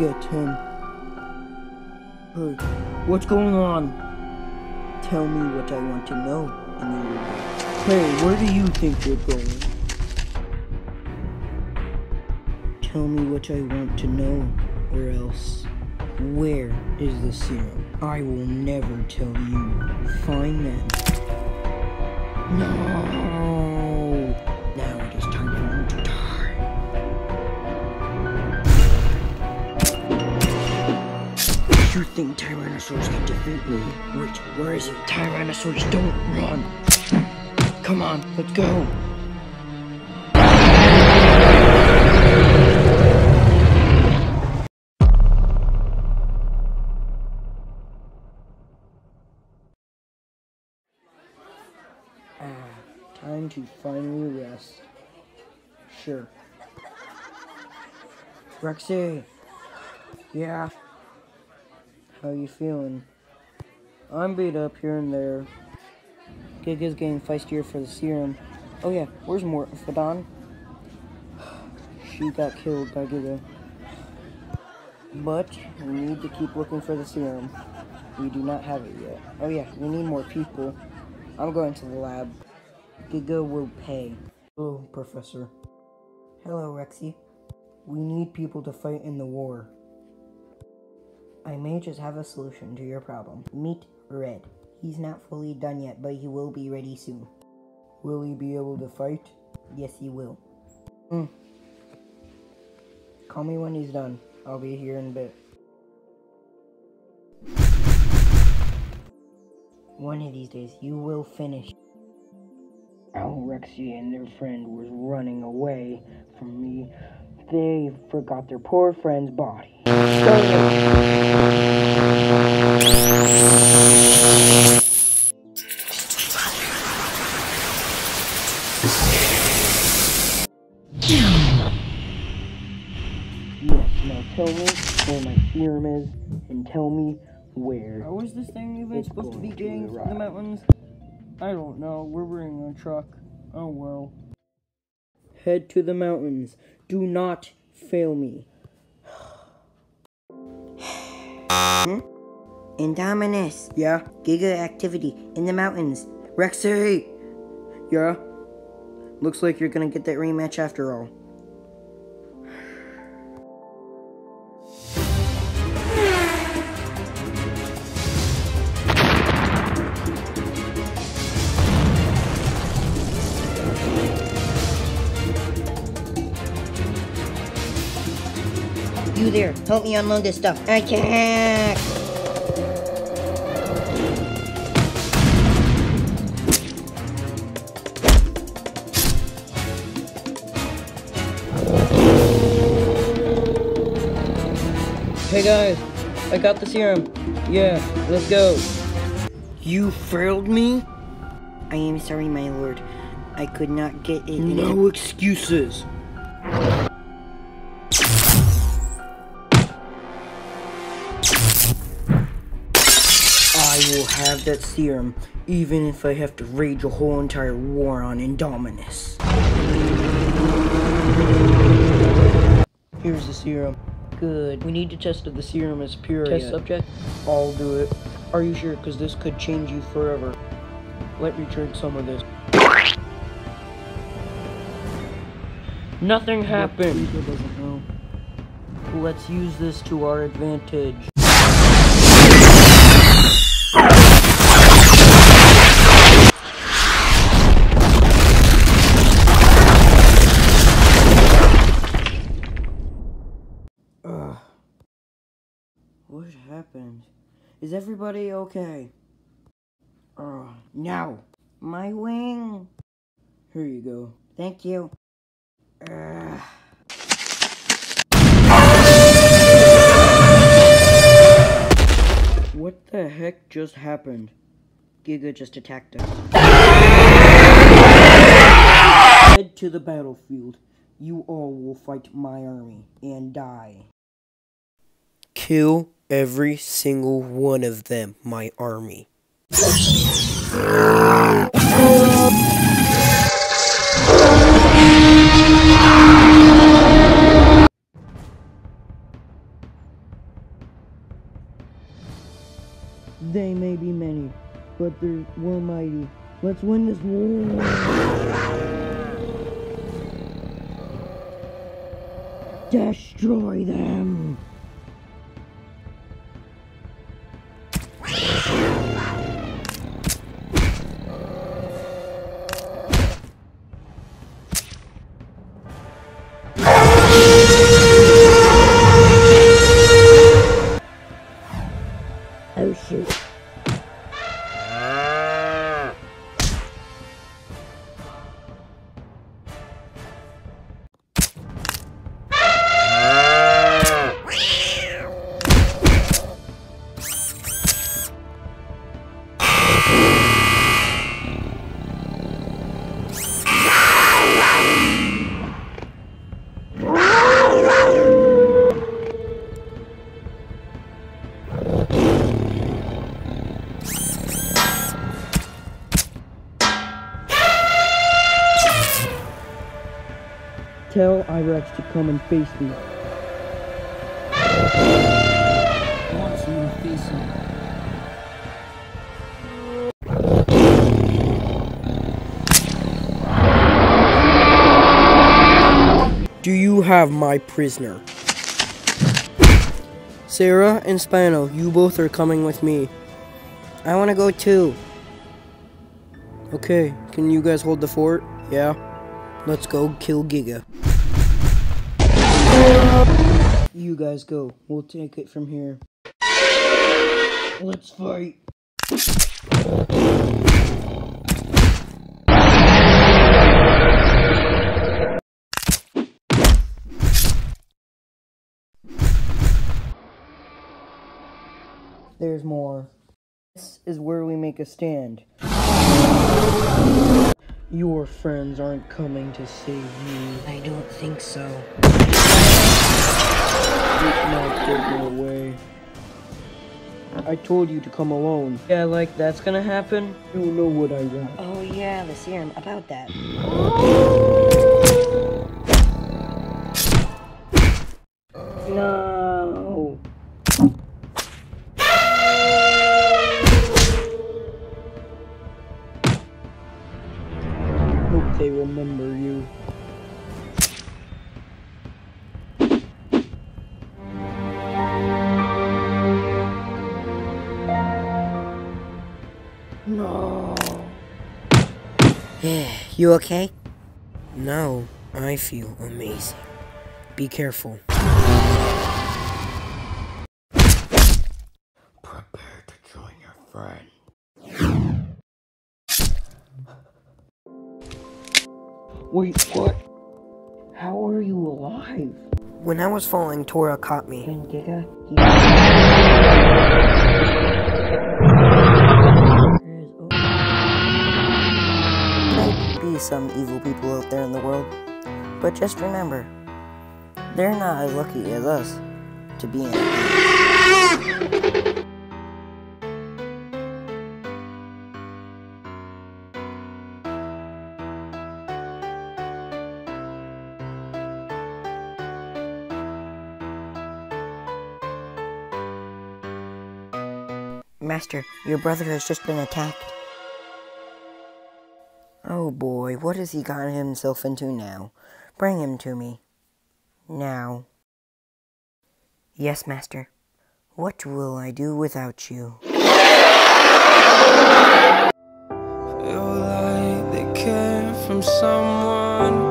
get him. Hey, what's going on? Tell me what I want to know. Hey, where do you think you're going? Tell me what I want to know, or else. Where is the serum? I will never tell you. Find then. No! You think Tyrannosaurus can defeat me? Wait, where is he? Tyrannosaurus, don't run! Come on, let's go! Ah, time to finally rest. Sure. Rexy! Yeah? How you feeling? I'm beat up here and there. Giga's getting feistier for the serum. Oh yeah, where's Morphodon? She got killed by Giga. But we need to keep looking for the serum. We do not have it yet. Oh yeah, we need more people. I'm going to the lab. Giga will pay. Hello, Professor. Hello, Rexy. We need people to fight in the war. I may just have a solution to your problem. Meet Red. He's not fully done yet, but he will be ready soon. Will he be able to fight? Yes, he will. Hmm. Call me when he's done. I'll be here in a bit. One of these days, you will finish. Alrexia and their friend was running away from me. They forgot their poor friend's body. Yes, now tell me where my serum is, and tell me where. How is this thing even It's supposed to be going getting to the mountains? I don't know. We're bringing a truck. Oh well. Head to the mountains. Do not fail me. Hmm? Indominus, Yeah? Giga activity in the mountains. Rexy! Yeah? Looks like you're gonna get that rematch after all. You there, help me unload this stuff. I can't! Hey guys, I got the serum. Yeah, let's go. You failed me? I am sorry, my lord. I could not get it. in- No excuses. Have that serum, even if I have to rage a whole entire war on Indominus. Here's the serum. Good. We need to test if the serum is pure Test yet. subject. I'll do it. Are you sure? Because this could change you forever. Let me drink some of this. Nothing happened. Let's use this to our advantage. Is everybody okay? Uh, now. My wing! Here you go. Thank you. What the heck just happened? Giga just attacked us. Head to the battlefield. You all will fight my army and die. Kill every single one of them, my army. They may be many, but they're, we're mighty. Let's win this war. Destroy them. Tell Irex to come and face me. I want to you face. Do you have my prisoner? Sarah and Spano, you both are coming with me. I wanna go too. Okay, can you guys hold the fort? Yeah? Let's go kill Giga. You guys go. We'll take it from here. Let's fight. There's more. This is where we make a stand. Your friends aren't coming to save you. I don't think so. You cannot take me away. I told you to come alone. Yeah, like that's gonna happen. You know what I want. Oh yeah, the serum about that. remember you. No. You okay? No, I feel amazing. Be careful. Prepare to join your friend. Wait, what? How are you alive? When I was falling, Tora caught me. Giga? He... Might be some evil people out there in the world, but just remember, they're not as lucky as us to be in it. Master, your brother has just been attacked. Oh boy, what has he gotten himself into now? Bring him to me. Now. Yes, Master. What will I do without you? Feel like they came from someone